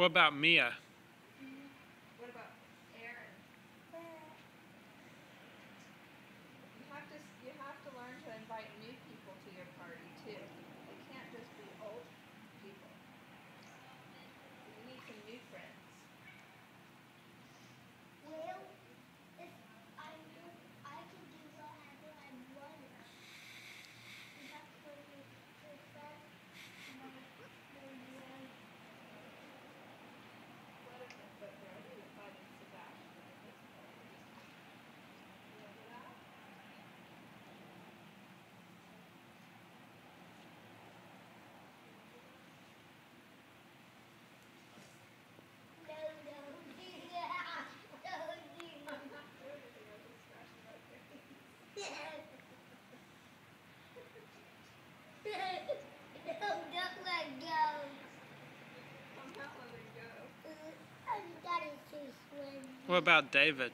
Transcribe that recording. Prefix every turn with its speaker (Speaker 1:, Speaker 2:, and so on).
Speaker 1: What about Mia?
Speaker 2: What about
Speaker 1: David?